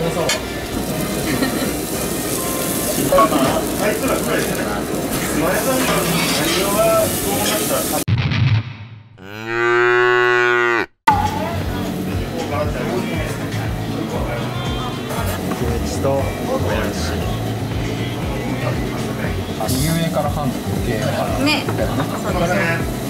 右上から半時計ねそうですね。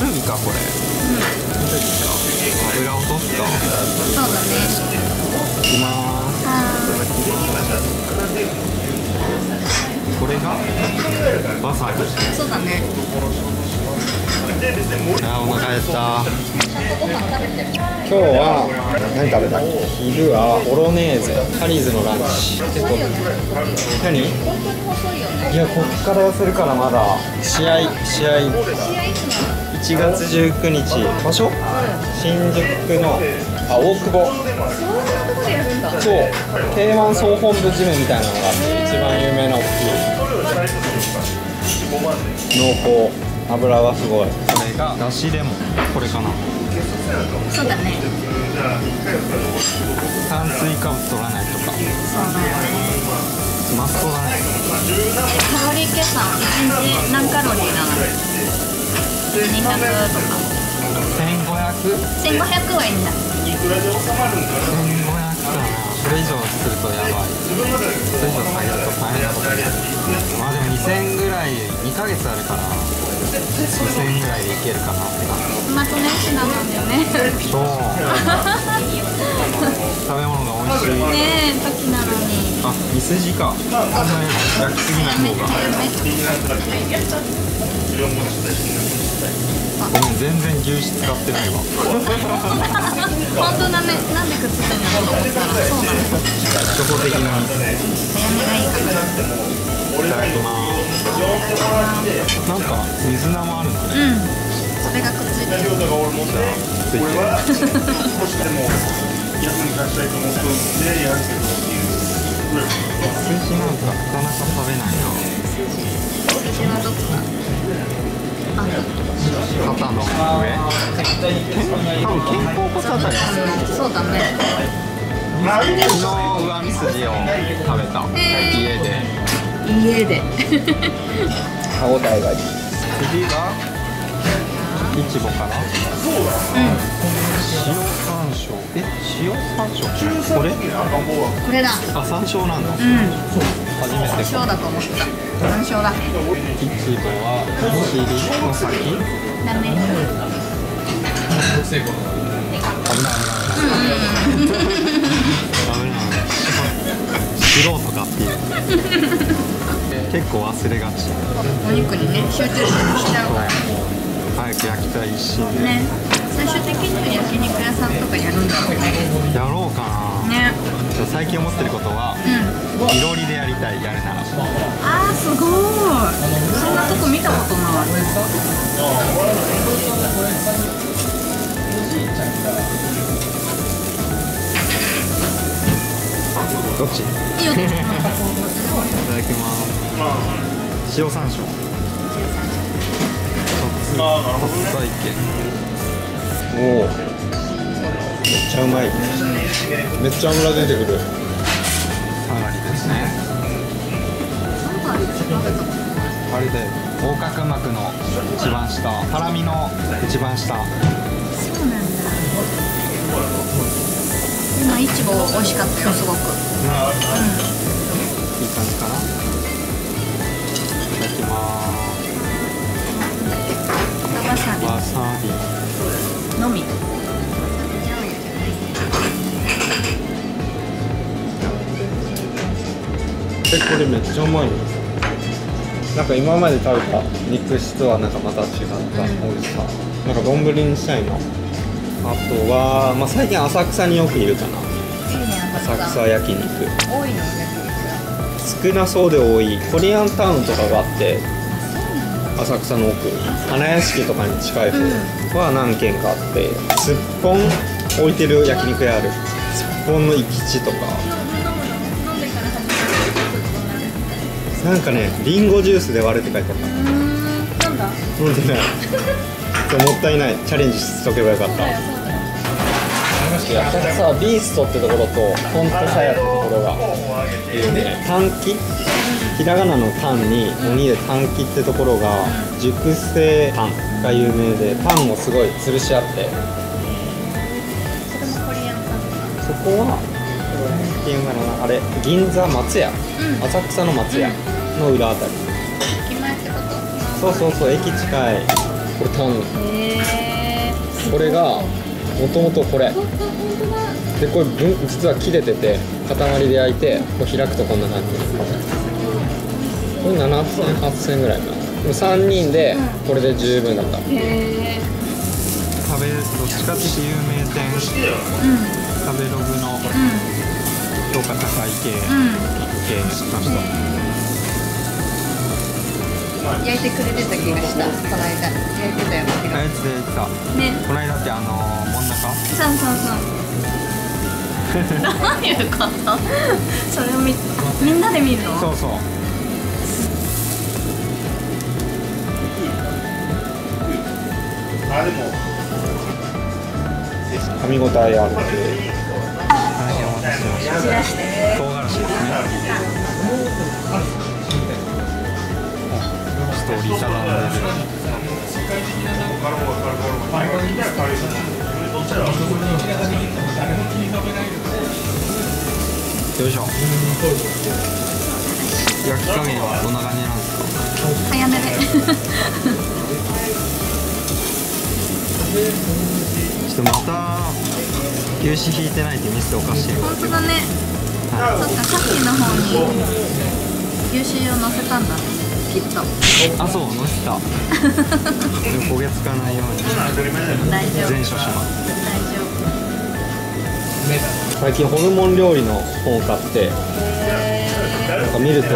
あでもカルビかこれ、油落とすかそうだねいきまーす。はこれがわさびーそうだね。あーお腹減った。今日は何食べたっけ？昼はボロネーゼカリーズのランチ。結構。何本当に細いよね。いやこっから痩せるからまだ。試合試合。試合いつなの1月19日。場所？新宿のあ大久保。そう K1 総本部ジムみたいなのがあって一番有名な大きい。濃厚。油がすごい。これがだしレモン。これかな。そうだね。炭水化物取らないとか。そうだよね。マストだね。カロリー計算1日何カロリーなの？200とか 1500?1500 1500はいいんだかなそれ以上するとやばい。それ以上下げると大変なことになる。まあでも2000ぐらい2ヶ月あるから2000ぐらいでいけるかなって感じ。まと年始なんだよね。そう。食べ物が美味しい。ねえ時なのに。あ、ミスジか。こんな焼きすぎないやめ方が。ごめん、全然牛脂使ってないわ。本当だねなんでくっつくんだろうと思ったらそうな。の初歩的な。早めがいいかな。ただきます。な。んか水菜もあるのね。うんそれがくっついてるついてる。羊な。んかな。かな。か食べな。いな。羊はどこだあ肩の上。多分肩甲骨あたりです。そうだね昨日上。身筋を食べた。えー家で。家で歯応えがいい。次が。いちごかな。塩山椒。え塩山椒？これ？これだ。あ山椒なんだ、うん。初めて。塩だと思った。山椒だ。いちごは尻の先。危ないだね危ない危ない素人かっていう結構忘れがち。お肉にね集中しちゃうから早く焼きたい一心で、ね。最終的には焼肉屋さんとかやるんだろうね。やろうかな、ね。最近思ってることはうん。いろりでやりたいやるなら。あーすごいそんなとこ見たことないどっち？いい いよただきます。塩山椒おおめっちゃうまい。めっちゃ油出てくる。かなりですね。あれで横隔膜の一番下。ハラミの一番下。そうなんだ今いちご美味しかったよすごく。いい感じかな。いただきますさびわさびのみ。えこれめっちゃうまい。なんか今まで食べた肉質とはなんかまた違った。美味しさ、うん、なんか丼にしたいな。あとは、まあ、最近浅草によくいるかな。浅草焼肉。多いのね少なそうで多い。コリアンタウンとかがあって浅草の奥花屋敷とかに近い方は何軒かあってすっぽん置いてる焼肉屋ある。すっぽんの生き地とか。なんかねリンゴジュースで割れって書いてあった。うーんだ？飲んでない。もったいない。チャレンジしとけばよかっただよそうだよ浅草はビーストってところとコントサヤってところが。有名短期？ひらがなのタンに鬼で短期ってところが熟成パンが有名でパンをすごい吊るし合って。そこはっていうのかなあれ銀座松屋。うん。浅草の松屋の裏あたり。駅前ってこと？そうそうそう駅近い。これタンへえこれがもともとこれ。でこれぶん実は切れてて塊で焼いてこう開くとこんな感じ。これ7000 8000ぐらいかな。でも3人でこれで十分だった。へえ食べどっちかっていうと有名店。うん食べログの評価高い系。うん。うん系の人。焼いてくれてた気がした。この間。焼いてたよもちろん。あやつで来た。ね。この間ってあの真ん中そうそうそう。どういうこと？それを見みんなで見るの？そうそう。噛み応えある大変お待たせしました散らして唐辛子ですねストーリー頼んでるよいしょ。焼き加減はどんな感じなんですか？早めでちょっとまた牛脂引いてないって見せておかしい。本当だね。はそっかさっきの方に牛脂を乗せたんだ。ねきっといあそう乗せた。でも焦げつかないように。大丈夫。全処します。大丈夫。最近ホルモン料理の本を買ってなんか見ると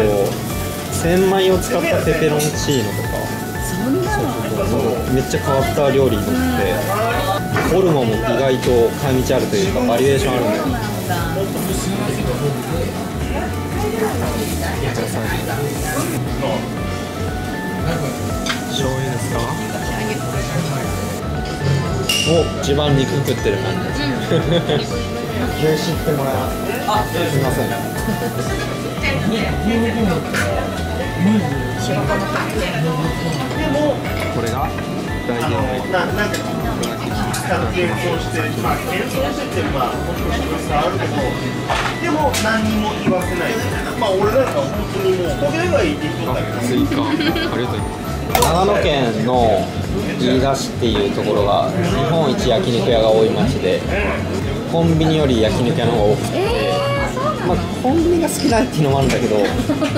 千枚を使ったペペロンチーノとかそんなのそうめっちゃ変わった料理に載っててホルモンも意外と使い道あるというかバリエーションあるんだよなんだ醤油ですか？お一番肉食ってる感じ。牛脂ってもらえます。すみません。これが大丈夫ななんていうの検討して、まあ、検討してて、まあ、本当に差あるけど、でも何にも言わせない、まあ、俺なんか本当にもう、これがいいって言ったけど、スイカありがとうございます長野県の飯田市っていうところが日本一焼肉屋が多い町でコンビニより焼肉屋の方が多くて、まあ、コンビニが好きだっていうのもあるんだけど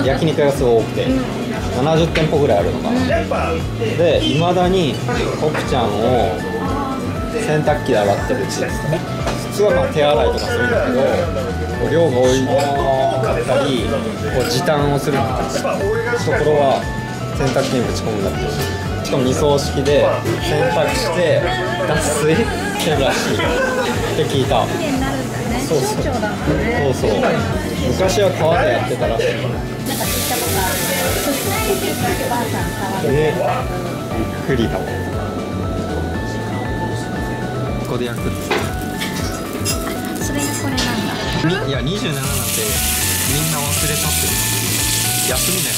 焼肉屋がすごい多くて。70店舗ぐらいあるのかな。でいまだにコプちゃんを洗濯機で洗ってるって言ってた普通はまあ手洗いとかするんだけどこう量が多いかったりこう時短をするところは洗濯機にぶち込むんだってしかも二層式で洗濯して脱水してるらしいって聞いたそうそうそうそう。昔は川でやってたらしいねびっくりだもんここで焼くそれがこれなんだいや27なんてみんな忘れたってる。休みだよ。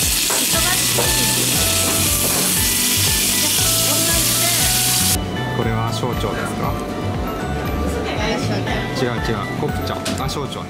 これは省庁ですか？違う違うコプちゃん。あ省庁ね